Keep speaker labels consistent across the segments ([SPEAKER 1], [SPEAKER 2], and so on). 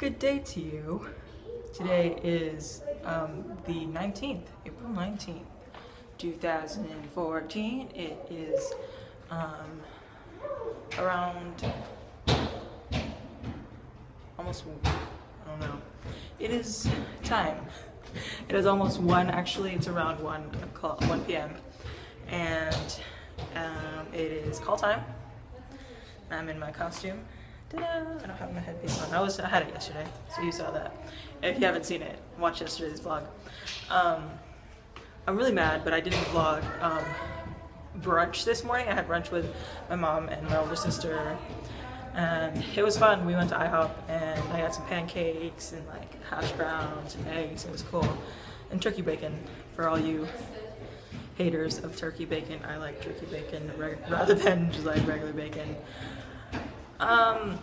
[SPEAKER 1] Good day to you. Today is um, the 19th, April 19th, 2014. It is um, around almost, I don't know. It is time. It is almost 1, actually, it's around 1 o'clock, 1 p.m. And um, it is call time. I'm in my costume. I don't have my headpiece on. I was I had it yesterday, so you saw that. If you haven't seen it, watch yesterday's vlog. Um, I'm really mad, but I didn't vlog um, brunch this morning. I had brunch with my mom and my older sister, and it was fun. We went to IHOP, and I had some pancakes and like hash browns and eggs. It was cool, and turkey bacon for all you haters of turkey bacon. I like turkey bacon rather than just like regular bacon. Um,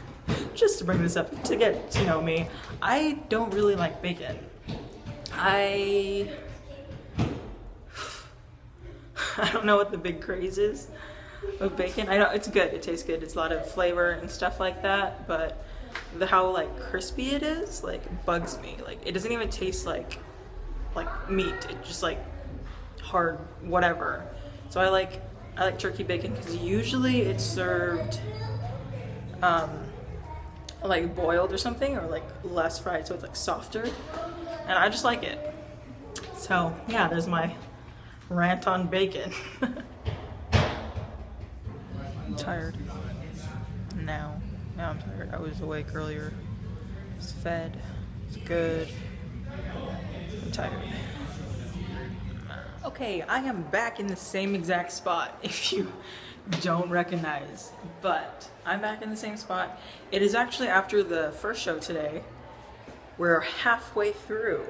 [SPEAKER 1] just to bring this up, to get to know me, I don't really like bacon. I I don't know what the big craze is of bacon. I know it's good. It tastes good. It's a lot of flavor and stuff like that, but the how like crispy it is like bugs me. Like it doesn't even taste like like meat. It just like hard whatever. So I like I like turkey bacon because usually it's served um, like boiled or something or like less fried so it's like softer and I just like it. So yeah, there's my rant on bacon. I'm tired now. Now I'm tired. I was awake earlier. It's fed. It's good. I'm tired. Okay, I am back in the same exact spot if you don't recognize, but I'm back in the same spot. It is actually after the first show today. We're halfway through.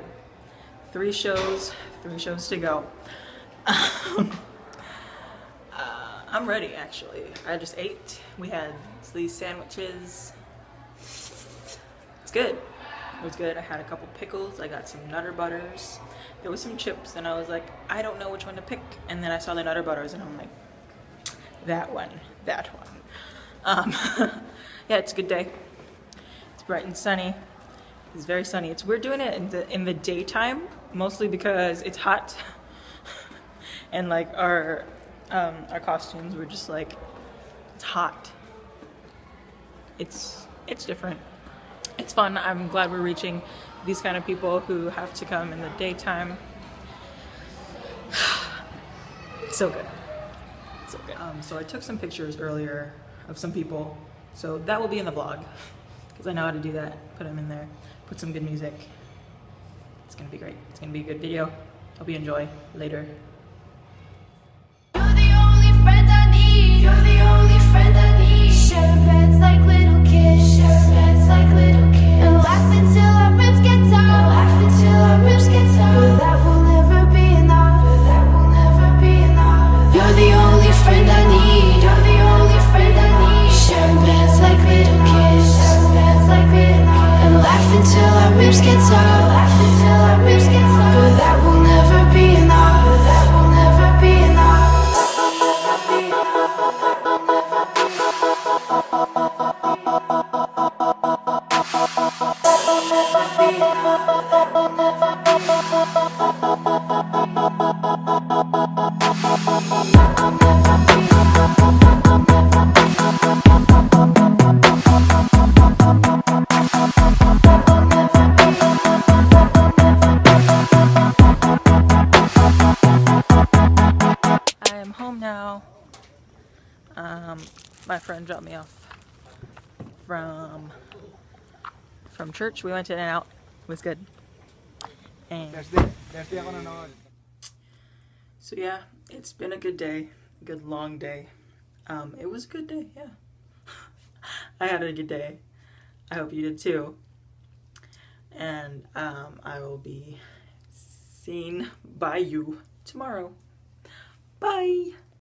[SPEAKER 1] Three shows, three shows to go. uh, I'm ready actually. I just ate. We had these sandwiches. It's good. It was good. I had a couple pickles. I got some Nutter Butters. There was some chips, and I was like, I don't know which one to pick. And then I saw the Nutter Butters, and I'm like, that one, that one. Um, yeah, it's a good day. It's bright and sunny. It's very sunny. It's we're doing it in the in the daytime mostly because it's hot, and like our um, our costumes were just like it's hot. It's it's different. It's fun. I'm glad we're reaching these kind of people who have to come in the daytime. so good. So good. Um, so I took some pictures earlier of some people. So that will be in the vlog because I know how to do that. Put them in there. Put some good music. It's gonna be great. It's gonna be a good video. Hope you enjoy. Later.
[SPEAKER 2] ribs gets out But that will never be enough. That will never be enough. That will never be enough.
[SPEAKER 1] Um, my friend dropped me off from from church. We went in and out. It was good. And so yeah, it's been a good day, a good long day. Um, it was a good day, yeah. I had a good day. I hope you did too. And um, I will be seen by you tomorrow. Bye.